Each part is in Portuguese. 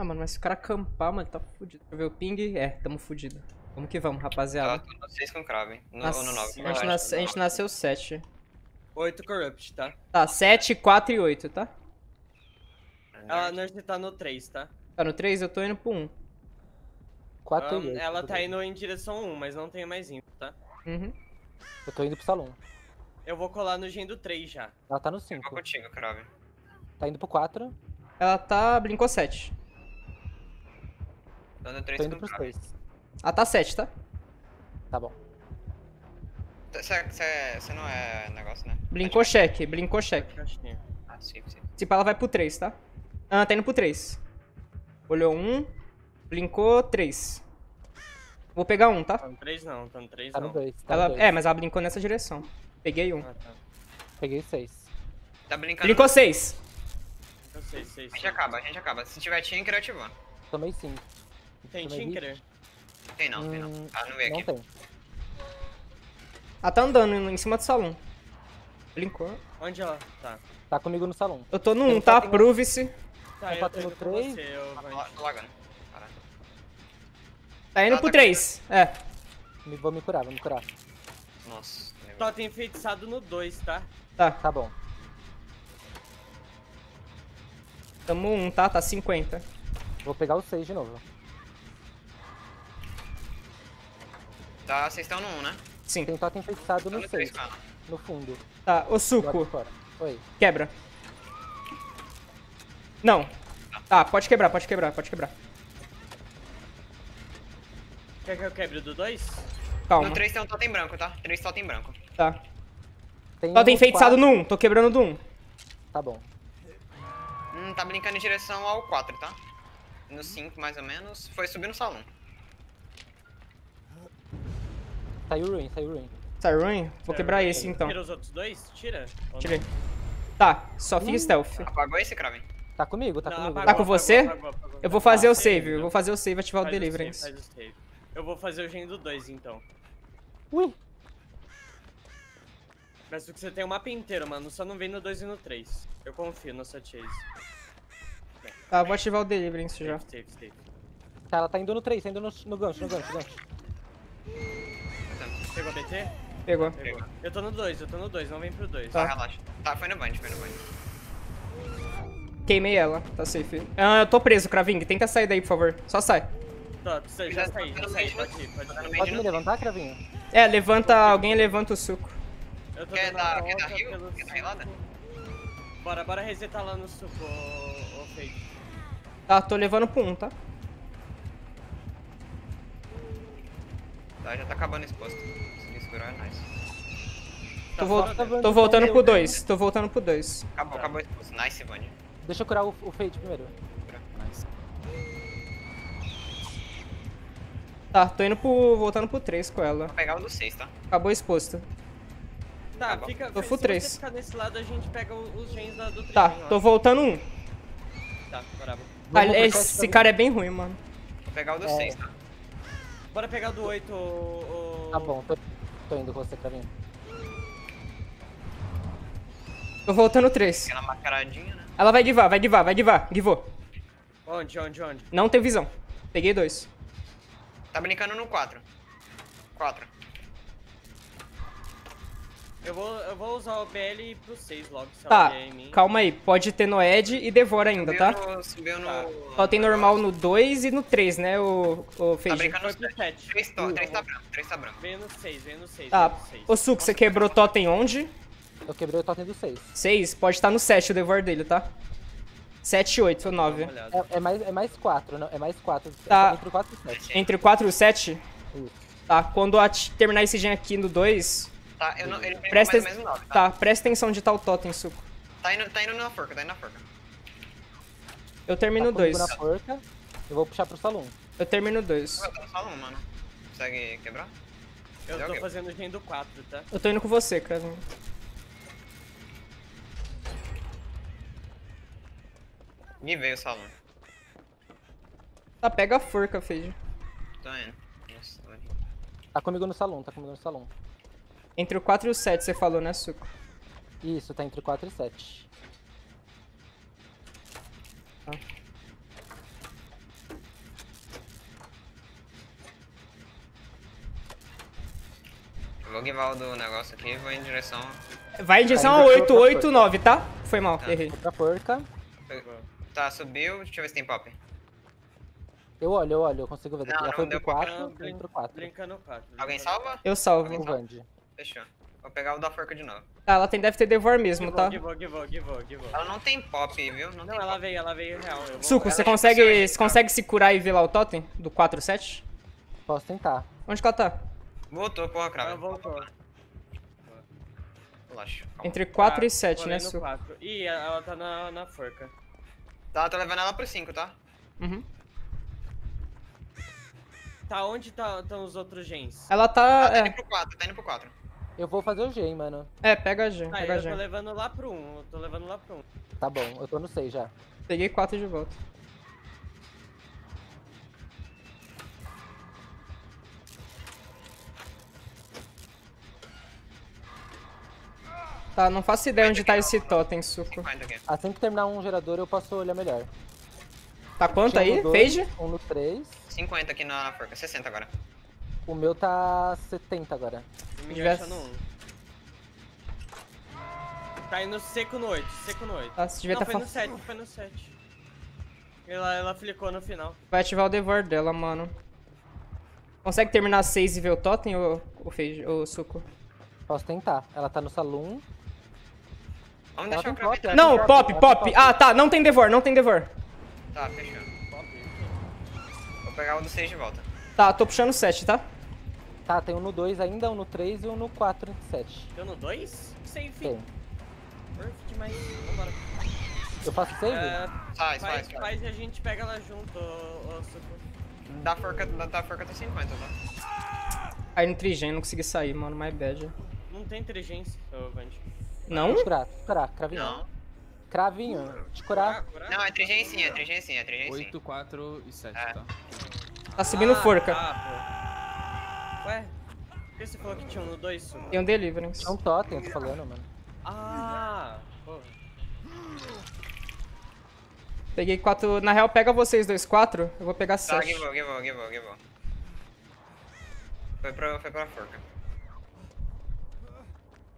Ah, mano, mas se o cara acampar, mano, tá fudido. Deixa eu ver o ping. É, tamo fudido. Vamos que vamos, Tá, rapaziada. tô no 6 com cravo, hein? No, Nas- no 9. a, gente nasce- a gente nasceu 7. 8 Corrupt, tá? Tá, 7, 4 e 8, tá? Ela nurse tá no 3, tá? Tá no 3, eu tô indo pro 1. 4 Ela, e 8. ela tá indo em direção 1, mas não tem mais info, tá? Uhum. Eu tô indo pro salão. Eu vou colar no gen do 3 já. Ela tá no Vou 5. contigo, cravo. Tá indo pro 4. Ela tá. Brincou 7. Dando 3 Tô indo com pros cravo. 3. Ela tá 7, tá? Tá bom. Você não é negócio, né? Blincou cheque, blincou cheque. Ah, sim, sim. Se pá, ela vai pro 3, tá? Ah, tá indo pro 3. Olhou 1, blinkou 3. Vou pegar um, tá? Tá no 3 não, tá no 3 Tá não. no 2. Tá Ela, no 2. é, mas ela brincou nessa direção. Peguei um. Ah, tá. Peguei 6. Tá brincando. Brincou 6. Eu sei, sei, A sei. gente acaba, a gente acaba. Se tiver tinker, eu ativo. Tomei 5. Tem Tinkerer? Tem não, tem não. Hum, Ah, não veio Não aqui. tem. Ela tá andando em cima do salão. Blincou. Onde ela tá? Tá comigo no salão. Eu tô no Tem 1, um tá? Prove-se. Tá, eu tá tô no indo com três? você, eu Tô lagando. Caralho. Tá indo Ela pro tá 3. É. Me- Vou me curar, vou me curar. Nossa. meu Totem enfeitiçado no 2, tá? Tá. Tá bom. Tamo 1, tá? Tá 50. Vou pegar o 6 de novo. Tá, vocês estão no 1, né? Sim. Tem totem fixado no no 3 6. com ela. No fundo. Tá. Lado suco. Oi. Quebra. Não. Tá, pode quebrar, pode quebrar, pode quebrar. Quer que eu quebre do 2? Calma. No 3 tem um totem branco, tá? 3 totem branco. Tá. Tem Só tem um enfeitiçado quatro- no 1. Tô quebrando do 1. Tá bom. Hum, tá brincando em direção ao 4, tá? No 5, mais ou menos. Foi subir no salão. Saiu ruim, saiu ruim. Sai ruim? Vou quebrar esse então. Tira os outros dois? Tira? Tirei. Tá, só fica stealth. Apagou esse, Kraven? Tá comigo, tá Não, comigo. apagou, Tá com você? apagou, apagou. Eu vou fazer Ah, o save, eu vou fazer o save e ativar o Faz Deliverance. save, faz o save. Eu vou fazer o gen do 2 então. Ui! Mas que você tem o mapa inteiro, mano. Só não vem no 2 e no 3. Eu confio na sua chase. Tá, vou ativar o Deliverance já. Save, save, save. Tá, ela tá indo no 3, tá indo no, no gancho, no gancho, no gancho. Pegou BT? Pegou. Pegou. Eu tô no 2, eu tô no 2, não vem pro 2. Tá. Tá, relaxa. Tá, foi no band, foi no band. Queimei ela, tá safe. Ah, eu tô preso, Kraving. Tenta sair daí, por favor. Só sai. Tá, você já saí, já saí, pode ir, pode Tá ir. Pode de me no levantar, Cravinho? É, levanta, alguém levanta o suco. Eu tô Quer dar, quer dar heal? Quer dar healada? Bora, bora resetar lá no suco, ô, ô Fade. Tá, tô levando pro 1, tá? Tá, já tá acabando exposto. Se segurar, é nice. Tô, Tá vol- fora tá dele. tô voltando pro cara. 2, tô voltando pro 2. Acabou, Tá. acabou exposto. Nice, band. Deixa eu curar o, o Fade primeiro. Nice. Tá, tô indo pro. voltando pro 3 com ela. Vou pegar o do 6, tá? Acabou exposto. Tá, Tá fica. Tô se full você três. ficar nesse lado, a gente pega os gens da, do 3. Tá, tô voltando 1. Tá, bravo. Ah, Vamos pro esse cara é bem ruim, mano. Vou pegar o do É. 6, tá? Bora pegar do 8, ô. ô- Tá bom, tô, tô indo com você, Cravinho. Tô voltando 3. Aquela mascaradinha, né? Ela vai guivar, vai guivar, vai guivar. Guivou. Onde, onde, onde? Não tem visão. Peguei dois. Tá brincando no 4. 4. Eu vou, eu vou usar o BL pro 6 logo, se Tá, calma aí. Pode ter Noed e Devora ainda, tá? Subiu, subiu no... Tá. Só tem normal no 2 e no 3, né, o, o Tá Feijão? brincando Foi no pro 7. 3, to, 3 tá branco, 3 tá branco. Veio no 6, veio no 6. Tá, veio no 6. ô Suco, você quebrou totem onde? Eu quebrei o totem do 6. 6? Pode estar no 7 o Devor dele, tá? 7, 8 ou 9. É, é mais, é mais 4, não? É mais 4. Tá. Entre 4 e 7. Entre 4 e 7? Isso. Tá, quando terminar esse gen aqui no 2, Tá, eu não, ele presta, mais menos 9, tá? tá, presta atenção de tal totem, Suco. Tá indo, tá indo na forca, tá indo na forca. Eu termino Tá 2. na forca. Eu vou puxar pro salão. Eu termino 2. Eu tô no salão, mano. Consegue quebrar? Eu tô alguém? fazendo o gen do 4, tá? Eu tô indo com você, Kraven. Me veio o salão. Tá, pega a forca, Feijão. Tô indo. Nossa, tô indo. Tá comigo no salão, tá comigo no salão. Entre o 4 e o 7 você falou, né, Suco? Isso, tá entre o 4 e 7. Tá. Vou guivar o do negócio aqui e vou em direção... Vai em direção tá ao 8, 8, 9, tá? Foi mal, tá. errei. Outra porca. Tá, subiu. Deixa eu ver se tem pop. Eu olho, eu olho, eu consigo ver. Não, já não foi pro 4, brinca, pro 4. Brincando 4. Alguém salva? Eu salvo. Alguém salva. Fechou. Vou pegar o da forca de novo. Tá, ela tem, deve ter Devor mesmo, Givou, tá? givou, givou, givou. Ela não tem pop, viu? Não, Não, tem ela pop. veio, ela veio real. Eu vou- Suco, ela você é consegue, você cara. consegue se curar e ver lá o totem do 47? Posso tentar. Onde que ela tá? Voltou, porra, cravo. Ela voltou. Relaxa. calma. Entre 4 Tá, e 7, colei né, Suco? quatro. Ih, ela tá na, na forca. Tá, tô levando ela pro 5, tá? Uhum. Tá, onde estão tá, os outros gens? Ela Ela tá. tá indo É, pro 4, tá indo pro 4. Eu vou fazer o Gen, mano. é pega a G, Ah, pega a eu tô G. levando lá pro 1, eu tô levando lá pro 1. Tá bom, eu tô no 6 já. Peguei 4 de volta. Tá, não faço ideia onde tá esse totem, Suco. 50 aqui. Assim que terminar um gerador, eu posso olhar melhor. Tá quanto Tinha um aí? dois, Fade? Um no 3. 50 aqui na, na forca. 60 agora. O meu tá 70 agora. Me Tivesse- acha no 1. Tá indo seco no 8, seco no 8. Ah, você devia Não, tá foi fa- no 7, foi no 7. Ela, ela flicou no final. Vai ativar o Devor dela, mano. Consegue terminar 6 e ver o totem ou o Fade, ou Suco? Posso tentar. Ela tá no salão. Vamos Ela deixar o pop, Não, pop, pop. Ah, tá, não tem Devor, não tem Devor. Tá, fechou. Vou pegar o do 6 de volta. Tá, tô puxando 7, tá? Tá, tem um no 2 ainda, um no 3 e um no 4 e 7. Deu no 2? Safe. Tem. Perfect, mas vambora. Eu faço save? É, Faz, faz, faz, faz. faz e a gente pega ela junto, ô, ô, Suco. Da forca, da, da forca tá 50, tá? Aí no Trigen, não consegui sair, mano, my bad. Não tem inteligência, ô Vand. Não? Curar, te curar, cravinho. Não. Cravinho, te curar. Não, é trigencinha, é trigencinha, é trigencinha. 8, 4 e 7, É. tá? Tá subindo forca. Ah. Ué, por que você falou que tinha um no 2, Suco? Tem um Deliverance. É um totem, eu tô falando, mano. Ah, pô. Peguei 4. Na real, pega vocês dois 4. Eu vou pegar Tá, 7. givou, givou, givou, givou. Foi pra, foi pra forca.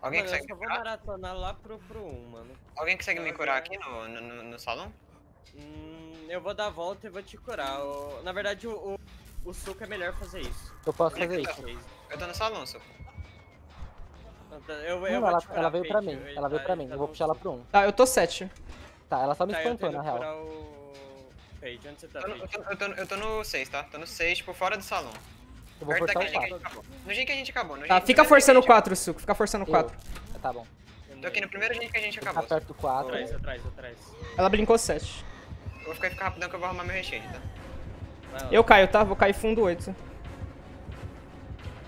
Alguém Mano, eu consegue me vou curar? maratonar lá pro, pro 1, mano. Alguém consegue me curar aqui no, no, no, no salão? Hum, eu vou dar a volta e vou te curar. O- na verdade, o, o, o suco é melhor fazer isso. Eu posso é fazer isso. tá? Eu tô no salão, Suco. Eu, eu Não, vou ela, ela veio pra mim, ela veio tá- pra mim. tá Eu vou puxar ela pro 1. Tá, eu tô 7. Tá, ela só me Tá, espantou, na real. o... Fade, onde você tá, Eu, tô no- eu, tô, eu, tô, no 6, tá? Tô no 6, tipo, fora do salão. Eu vou Perto forçar o que a 4. gente acabou. No jeito que a gente acabou. No Tá, fica no forçando o jeito que a 4, Suco. Fica forçando o 4. Eu. Tá bom. Tô aqui no primeiro jeito que a gente Tá acabou. perto do 4. Atrás, atrás, atrás. Ela brincou 7. Eu vou ficar, ficar rapidão que eu vou arrumar meu recheio, tá? Eu caio, tá? Vou cair fundo 8.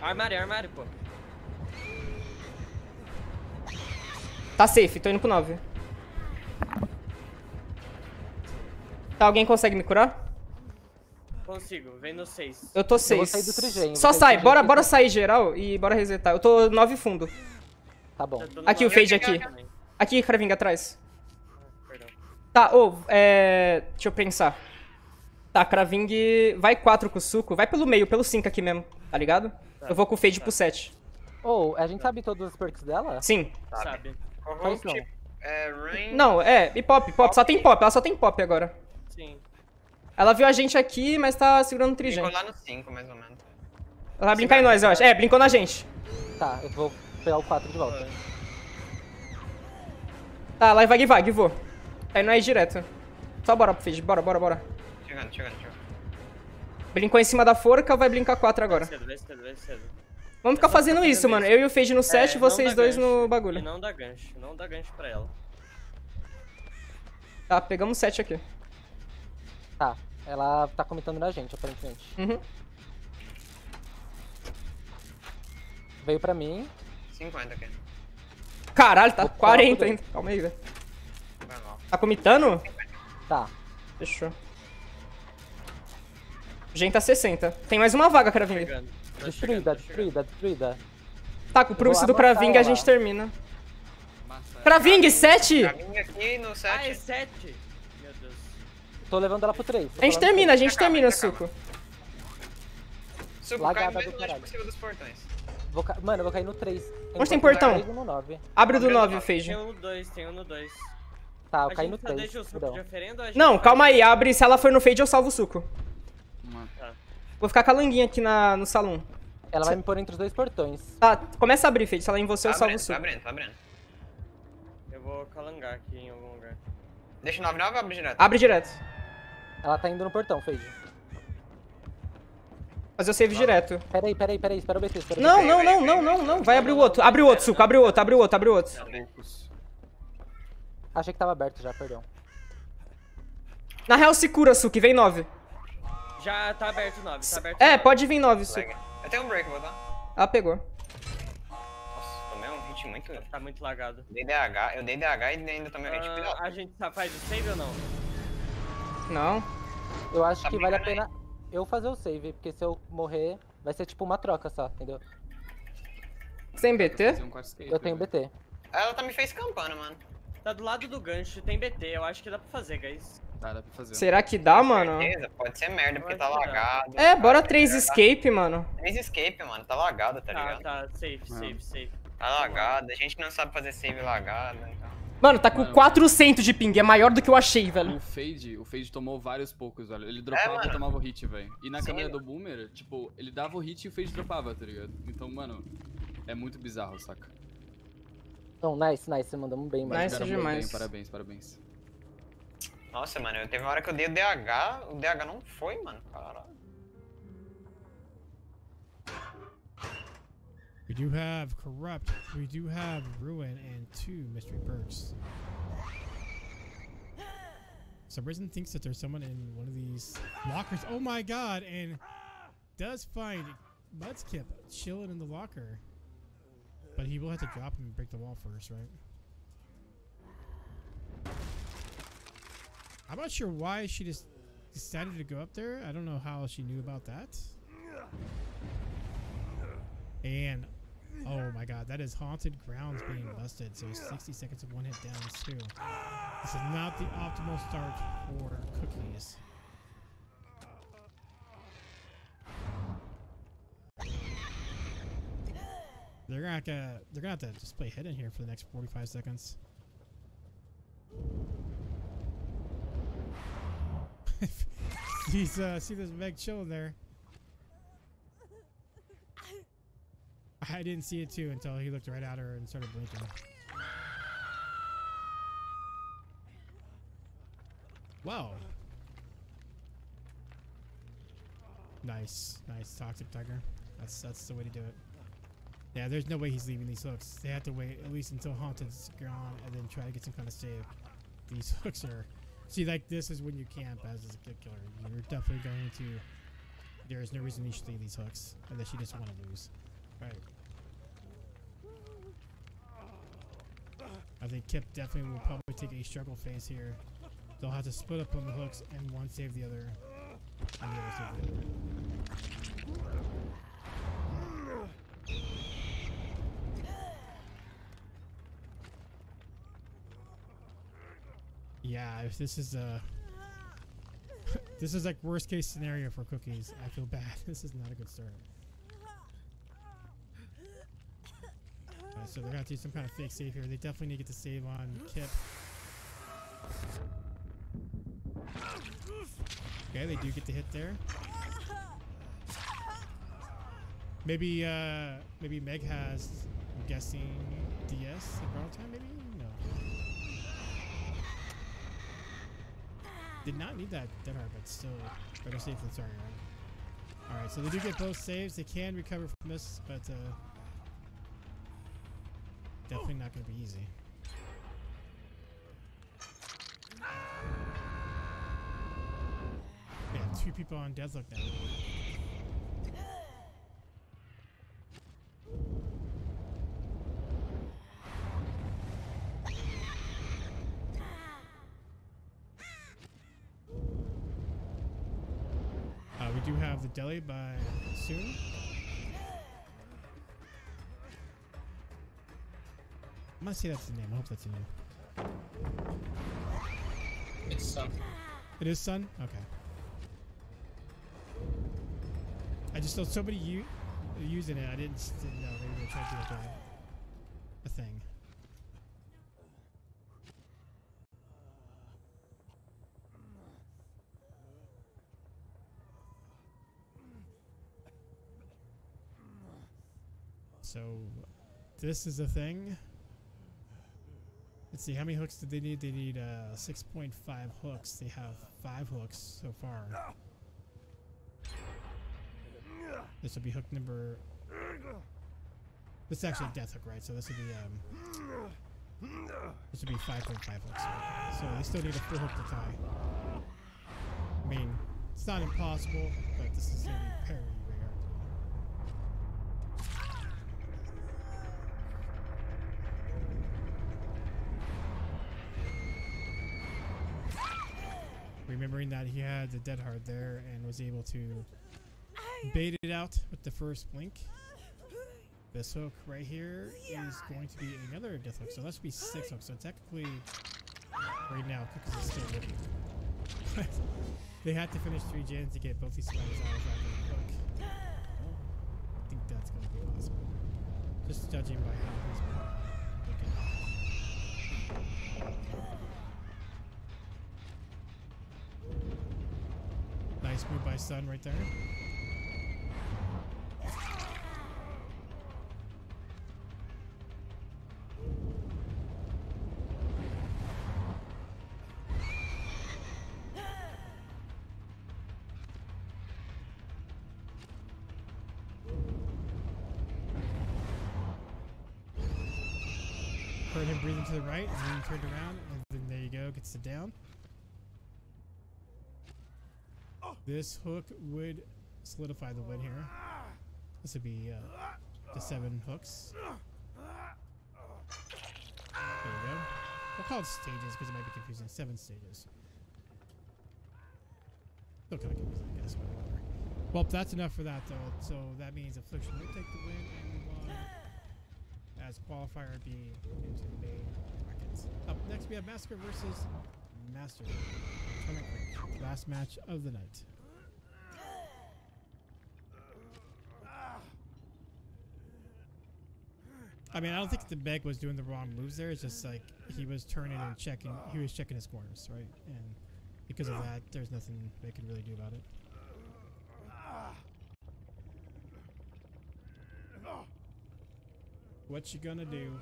Armário, armário, pô. Tá safe, tô indo pro 9. Tá, alguém consegue me curar? Consigo, vem no 6. Eu tô vou 6. sair do Trigen, eu Só sai, bora, bora sair geral e bora resetar. Eu tô 9 fundo. Tá bom. Aqui, o Fade aqui. Aqui, Kravinga, atrás. Perdão. Tá, ô, é. Deixa eu pensar. Tá, Kraving vai 4 com o suco, vai pelo meio, pelo 5 aqui mesmo, tá ligado? Eu vou com o Fade pro 7. Ou, a gente sabe todos os perks dela? Sim. Sabe. Faz não. Corrupt, é, Rain... Não, é, e pop, pop, só tem pop, ela só tem pop agora. Sim. Ela viu a gente aqui, mas tá segurando o trigen. Ficou lá no 5, mais ou menos. Ela vai brincar em nós, eu acho. É, brincou na gente. Tá, eu vou pegar o 4 de volta. Tá, lá vai vai, vou. Aí não é direto. Só bora pro Fade, bora, bora, bora. Chegando, chegando, chegando. Brincou em cima da forca, vai brincar 4 agora. Cedo, vai cedo, vai cedo. Vamos ficar fazendo isso, mano. Eu e o Fade no 7 e É, vocês dois gancho. no E bagulho. não dá gancho, não dá gancho pra ela. Tá, pegamos 7 aqui. Tá, ela tá comentando na gente, aparentemente. Uhum. Veio pra mim. 50 aqui. Caralho, tá Vou 40 falar ainda. Calma aí, velho. Tá comitando? Tá. Fechou. Gente tá 60. Tem mais uma vaga, Kraving. Chegando. Tá Destruída, tá destruída, destruída. Tá, com o Prux do Kraving a gente termina. Massa. Kraving, 7! Caminho aqui no chegando. Ah, é 7. 7! Meu Deus. Tô levando ela pro 3. A gente termina, a gente Acaba, termina, acaba. Suco. Suco, cai Lagada mais do longe caralho. possível dos portões. Vou ca- Mano, eu vou cair no 3. Onde tem portão? no 9. Abre o do Abre o 9, nove. Fade. Tem um no 2, tem um no 2. Tá, eu a caí no só 3. deixa o suco perdão. de oferenda ou a gente Não, calma aí. Abre. Se ela for no Fade, eu salvo o suco. Uma... Vou ficar com a languinha aqui na, no salão. Ela vai me pôr entre os dois portões. Tá, começa a abrir, Fade. Se ela é em você, Tá eu salvo o abrindo, tá suco. abrindo, tá abrindo. Eu vou calangar aqui em algum lugar. Deixa o 99 ou abre direto? Abre direto. Ela tá indo no portão, Fade. Fazer o save direto. Pera aí, pera aí, pera aí. Espera o BT, espera o Não, BT. não, não, não, não, não. Vai abrir o outro. Abre o outro, suco. Abre o outro, abre o outro, abre o outro. Achei que tava aberto já, perdão. Na real, se cura, suco. Vem 9. Já tá aberto o 9, tá aberto o É, 9. pode vir 9, suco. Lag. Eu tenho um breakable, tá? Ela pegou. Nossa, tomei um hit muito. Tá muito lagado. Dei DH, eu dei DH e ainda tomei um hit Ah, cuidado. a gente só faz o save ou não? Não. Eu acho Tá que vale a pena eu fazer o save, porque se eu morrer, vai ser tipo uma troca só, entendeu? Você tem BT? Um Eu tenho velho. BT. Ela tá me fez campana, mano. Tá do lado do gancho, tem BT, eu acho que dá pra fazer, guys. Dá, dá pra fazer. Será que dá, mano? Certeza, pode ser merda, porque tá lagado. É, bora Tá 3 ligado? escape, mano. Três escape, mano. Tá lagado, tá Tá, ligado? tá, safe, Não. safe, safe. Tá lagado. A gente não sabe fazer save lagado, então. Mano, tá com Mano. 400 de ping. É maior do que eu achei, velho. O Fade, o Fade tomou vários poucos, velho. Ele dropava mano. e tomava o hit, velho. E na Sim, câmera do Boomer, tipo, ele dava o hit e o Fade dropava, tá ligado? Então, mano, é muito bizarro, saca? Não, nice, nice, mandamos bem, mano. Nice demais. bem, parabéns, parabéns. Nossa, mano, teve uma hora que eu dei o DH, o DH não foi, mano. Caralho. We do have Corrupt, we do have Ruin, and two Mystery Perks. Some reason thinks that there's someone in one of these lockers. Oh my god, and does find Mudskip chilling in the locker. But he will have to drop him and break the wall first, right? I'm not sure why she just decided to go up there. I don't know how she knew about that. And oh my god, that is haunted grounds being busted. So 60 seconds of one hit downs too. This is not the optimal start for cookies. They're gonna have to, they're gonna have to just play hidden here for the next 45 seconds. He's uh see this Meg chilling there. I didn't see it too until he looked right at her and started blinking. Wow. Nice, nice toxic tiger. That's that's the way to do it. Yeah, there's no way he's leaving these hooks. They have to wait at least until Haunted's gone and then try to get some kind of save. These hooks are see like this is when you camp as a kid killer. You're definitely going to there is no reason you should leave these hooks unless you just want to lose. Right. I think Kip definitely will probably take a struggle phase here. They'll have to split up on the hooks and one save the other. And the other save the other. Yeah, if this is a this is like worst case scenario for cookies. I feel bad. This is not a good start. Alright, so they're gonna do some kind of fake save here. They definitely need to get the save on Kip. Okay, they do get the hit there. Maybe uh maybe Meg has I'm guessing DS at borrow time maybe? No. Did not need that dead hard, but still better safe than sorry, right? Alright, so they do get both saves. They can recover from this, but uh definitely not gonna be easy. Yeah, two people on deadlock now. We do have the deli by soon. I'm gonna say that's the name. I hope that's the name. It's Sun. It is Sun? Okay. I just saw somebody you using it. I didn't, didn't know they were gonna to do like a, a thing. So, this is a thing. Let's see, how many hooks did they need? They need uh, 6.5 hooks. They have five hooks so far. This will be hook number. This is actually a death hook, right? So this would be um. This would be 5.5 hooks. So they still need a full hook to tie. I mean, it's not impossible, but this is gonna be very, Remembering that he had the dead hard there and was able to bait it out with the first blink. This hook right here is going to be another death hook, so that should be six hooks. So technically, right now, Cookies is still. But they had to finish three gens to get both these spiders out of that hook. I think that's going to be possible. Just judging by how he's been Move by Sun right there. Heard him breathing to the right, and then he turned around, and then there you go, gets it down. This hook would solidify the win here. This would be uh, the seven hooks. There you go. We'll call it stages because it might be confusing. Seven stages. Still kind of confusing, I guess. Whatever. Well, that's enough for that, though. So that means Affliction will take the win and move on as qualifier B into the main brackets. Up next, we have Massacre versus Master. Last match of the night. I mean, I don't think the Meg was doing the wrong moves there. It's just like he was turning and checking. He was checking his corners, right? And because of that, there's nothing they can really do about it. What you gonna do?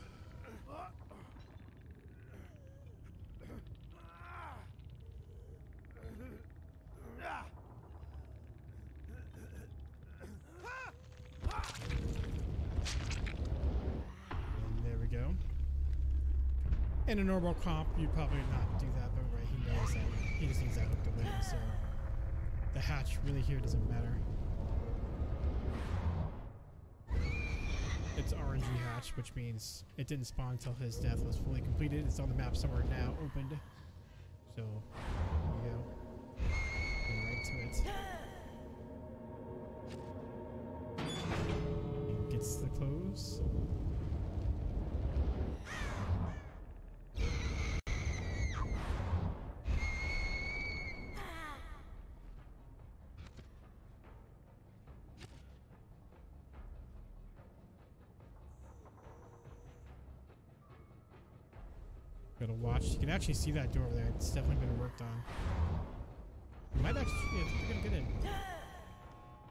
And there we go. In a normal comp, you'd probably not do that, but right, he knows that he just needs that hook to win, so the hatch really here doesn't matter. It's RNG hatch, which means it didn't spawn until his death was fully completed. It's on the map somewhere now, opened. So, you go. Go right to it. And gets the close. Gotta. You can actually see that door over there. It's definitely been worked on. Might actually. Yeah, they're gonna get it.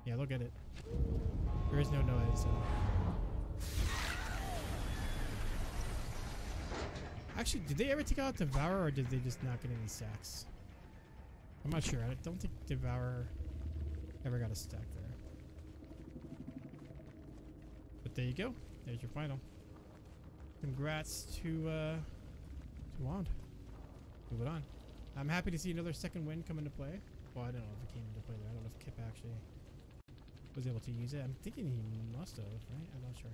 Yeah, they'll get it. There is no noise. So. Actually, did they ever take out Devourer or did they just not get any stacks? I'm not sure. I don't think Devourer ever got a stack there. But there you go. There's your final. Congrats to uh, to Wand. it on. I'm happy to see another second wind come into play. Well, I don't know if it came into play there. I don't know if Kip actually was able to use it. I'm thinking he must have, right? I'm not sure.